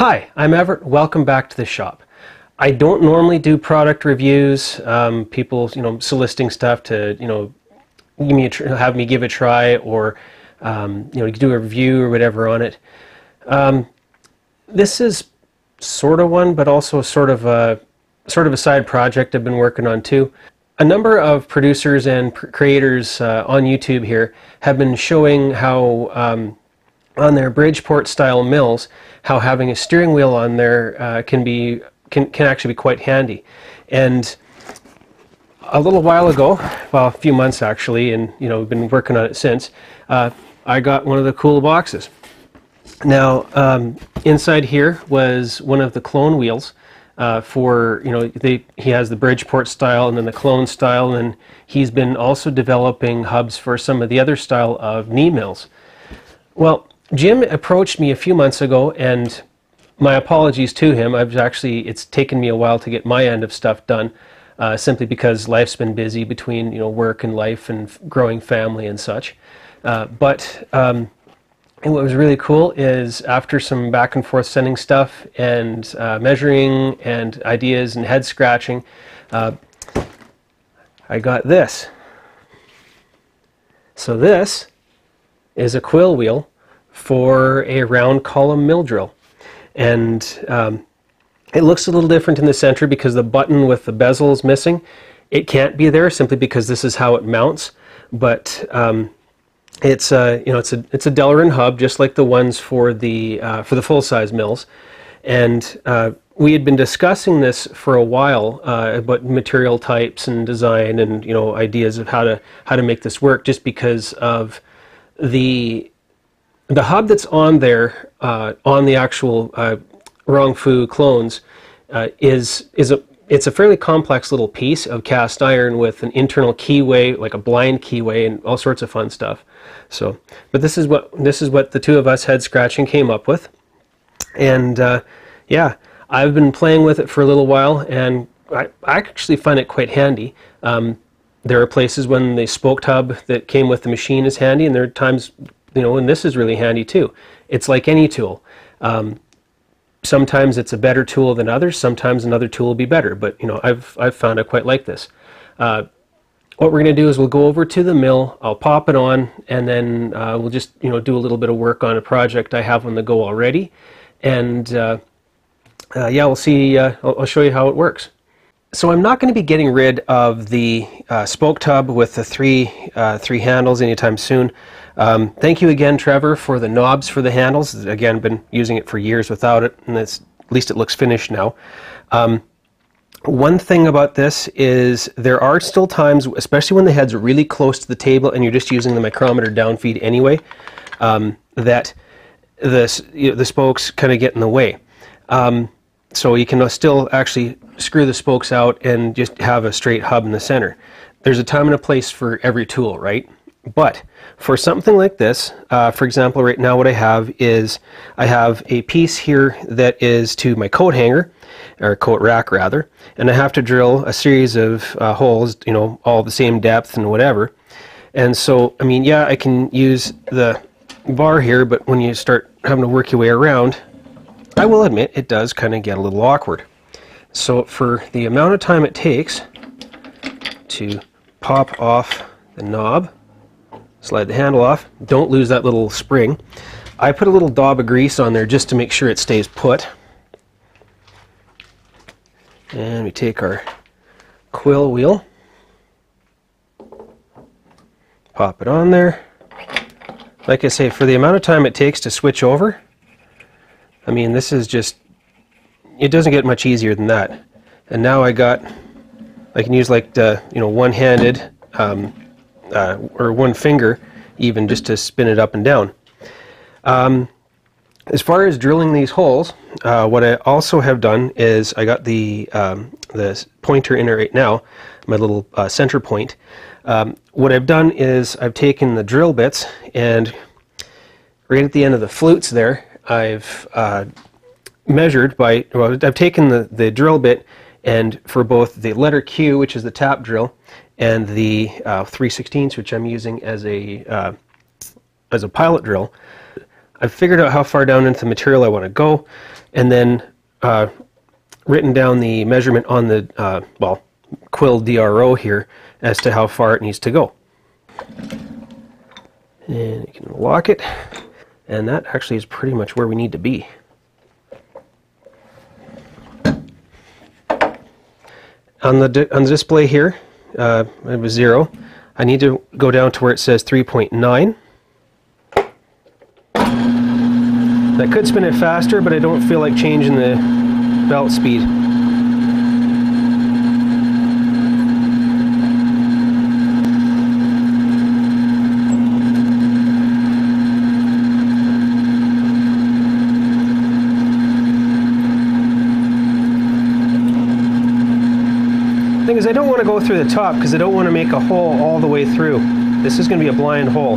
Hi, I'm Everett. Welcome back to the shop. I don't normally do product reviews. Um, people, you know, soliciting stuff to, you know, me have me give a try or, um, you know, do a review or whatever on it. Um, this is sort of one, but also sort of a sort of a side project I've been working on too. A number of producers and creators uh, on YouTube here have been showing how um, on their Bridgeport style mills, how having a steering wheel on there uh, can be can, can actually be quite handy. And a little while ago, well, a few months actually, and you know, we've been working on it since. Uh, I got one of the cool boxes. Now, um, inside here was one of the clone wheels uh, for, you know, they, he has the Bridgeport style and then the clone style, and he's been also developing hubs for some of the other style of knee mills. Well, Jim approached me a few months ago, and my apologies to him. I've actually, it's taken me a while to get my end of stuff done, uh, simply because life's been busy between, you know, work and life and growing family and such. Uh, but um, what was really cool is after some back and forth sending stuff and uh, measuring and ideas and head scratching, uh, I got this. So this is a quill wheel for a round column mill drill. And um, it looks a little different in the center because the button with the bezel is missing. It can't be there simply because this is how it mounts. But um, it's a you know it's a it's a Delrin hub just like the ones for the uh, for the full size mills, and uh, we had been discussing this for a while uh, about material types and design and you know ideas of how to how to make this work just because of the the hub that's on there uh, on the actual uh, Rong Fu clones uh, is is a it's a fairly complex little piece of cast iron with an internal keyway, like a blind keyway, and all sorts of fun stuff. So, but this is what this is what the two of us head scratching came up with, and uh, yeah, I've been playing with it for a little while, and I, I actually find it quite handy. Um, there are places when the spoked hub that came with the machine is handy, and there are times, you know, and this is really handy too. It's like any tool. Um, sometimes it's a better tool than others. Sometimes another tool will be better, but you know, I've I've found I quite like this. Uh, what we're going to do is we'll go over to the mill, I'll pop it on, and then uh, we'll just you know do a little bit of work on a project I have on the go already. And uh, uh, yeah, we'll see, uh, I'll, I'll, show you how it works. So I'm not going to be getting rid of the uh, spoked hub with the three, uh, three handles anytime soon. Um, thank you again, Trevor, for the knobs for the handles. Again, been using it for years without it, and at least it looks finished now. Um, one thing about this is there are still times, especially when the head's really close to the table and you're just using the micrometer downfeed anyway, um, that the, you know, the spokes kind of get in the way. Um, so you can still actually screw the spokes out and just have a straight hub in the center. There's a time and a place for every tool, right? But for something like this, uh, for example, right now what I have is I have a piece here that is to my coat hanger, or coat rack rather, and I have to drill a series of uh, holes, you know, all the same depth and whatever. And so, I mean, yeah, I can use the bar here, but when you start having to work your way around, I will admit it does kind of get a little awkward. So for the amount of time it takes to pop off the knob, slide the handle off. Don't lose that little spring. I put a little daub of grease on there just to make sure it stays put. And we take our quill wheel, pop it on there. Like I say, for the amount of time it takes to switch over, I mean, this is just, it doesn't get much easier than that. And now I got, I can use like the, you know, one-handed um, uh, or one finger even just to spin it up and down. Um, as far as drilling these holes, uh, what I also have done is I got the um, the pointer in it right now, my little uh, center point. Um, what I've done is I've taken the drill bits and right at the end of the flutes there, I've uh, measured by, well, I've taken the, the drill bit and for both the letter Q, which is the tap drill, and the uh, 316s, which I'm using as a uh, as a pilot drill, I've figured out how far down into the material I want to go, and then uh, written down the measurement on the, uh, well, quill DRO here as to how far it needs to go. And you can lock it, and that actually is pretty much where we need to be. On the, on the display here, uh, it was zero. I need to go down to where it says 3.9. That could spin it faster, but I don't feel like changing the belt speed. thing is I don't want to go through the top because I don't want to make a hole all the way through. This is going to be a blind hole.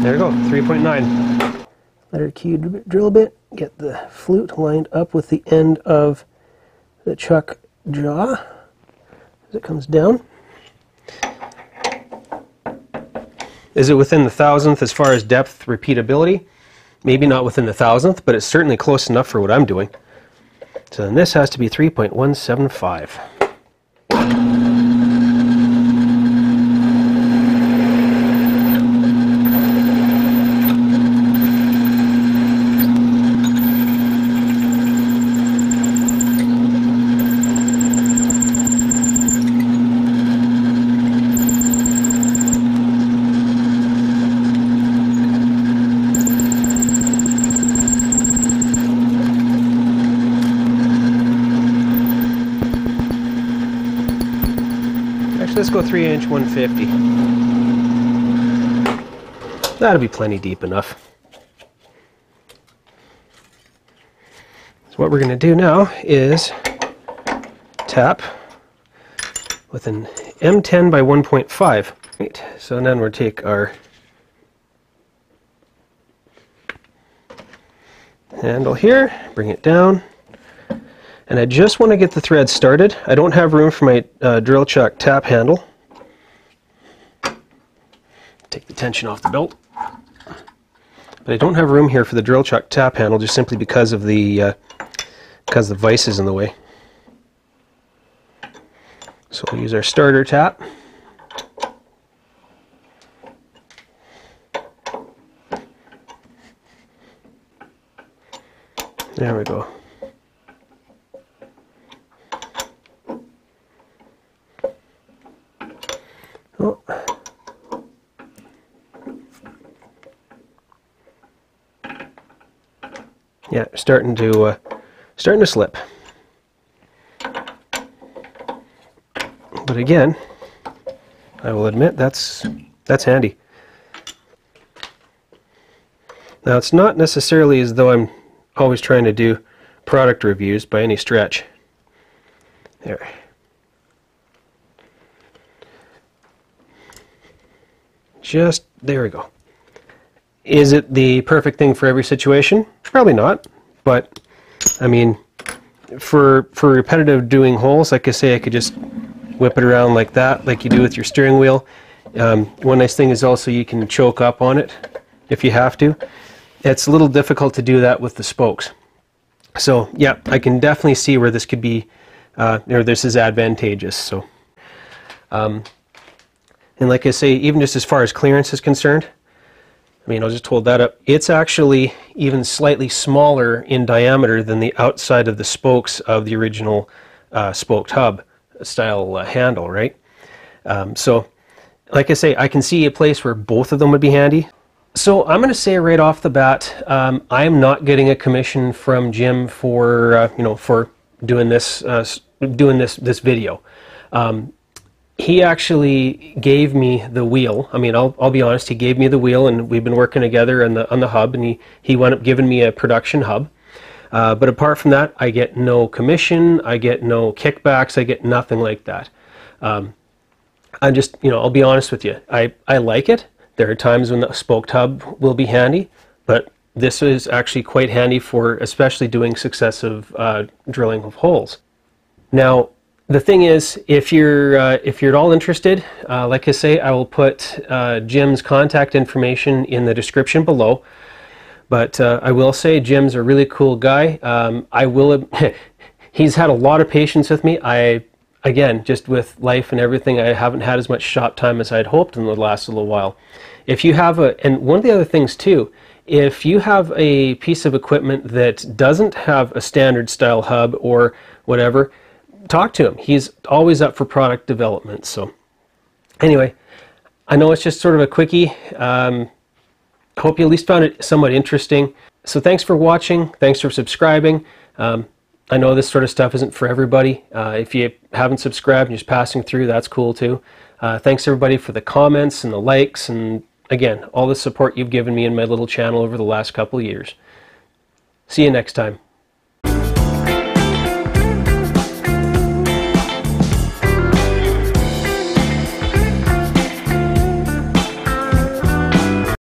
There we go, 3.9. Letter Q drill bit, get the flute lined up with the end of the chuck jaw as it comes down. Is it within the thousandth as far as depth repeatability? Maybe not within the thousandth, but it's certainly close enough for what I'm doing. So then this has to be 3.175. let's go 3 inch 150. That'll be plenty deep enough. So what we're going to do now is tap with an M10 by 1.5. Right, so then we'll take our handle here, bring it down, and I just want to get the thread started. I don't have room for my uh, drill chuck tap handle. Take the tension off the belt. But I don't have room here for the drill chuck tap handle just simply because of the uh, because the vise is in the way. So we'll use our starter tap. There we go. Starting to uh, starting to slip. But again, I will admit that's that's handy. Now it's not necessarily as though I'm always trying to do product reviews by any stretch. There. Just, there we go. Is it the perfect thing for every situation? Probably not, but I mean, for for repetitive doing holes, like I say, I could just whip it around like that, like you do with your steering wheel. Um, one nice thing is also you can choke up on it if you have to. It's a little difficult to do that with the spokes. So yeah, I can definitely see where this could be, uh, or this is advantageous. So. Um, and like I say, even just as far as clearance is concerned, I mean, I'll just hold that up. It's actually even slightly smaller in diameter than the outside of the spokes of the original uh, spoked hub style uh, handle, right? Um, so, like I say, I can see a place where both of them would be handy. So I'm going to say right off the bat, um, I am not getting a commission from Jim for uh, you know for doing this uh, doing this this video. Um, he actually gave me the wheel. I mean, I'll, I'll be honest, he gave me the wheel and we've been working together on the, on the hub and he, he wound up giving me a production hub. Uh, but apart from that, I get no commission, I get no kickbacks, I get nothing like that. Um, I'm just, you know, I'll be honest with you. I, I like it There are times when the spoked hub will be handy, but this is actually quite handy for especially doing successive uh, drilling of holes. Now, the thing is, if you're uh, if you're at all interested, uh, like I say, I will put uh, Jim's contact information in the description below. But uh, I will say, Jim's a really cool guy. Um, I will. he's had a lot of patience with me. I again, just with life and everything, I haven't had as much shop time as I'd hoped in the last little while. If you have a, and one of the other things too, if you have a piece of equipment that doesn't have a standard style hub or whatever, talk to him. He's always up for product development. So, anyway, I know it's just sort of a quickie. Um, hope you at least found it somewhat interesting. So, thanks for watching. Thanks for subscribing. Um, I know this sort of stuff isn't for everybody. Uh, if you haven't subscribed and you're just passing through, that's cool too. Uh, thanks everybody for the comments and the likes and again, all the support you've given me in my little channel over the last couple years. See you next time.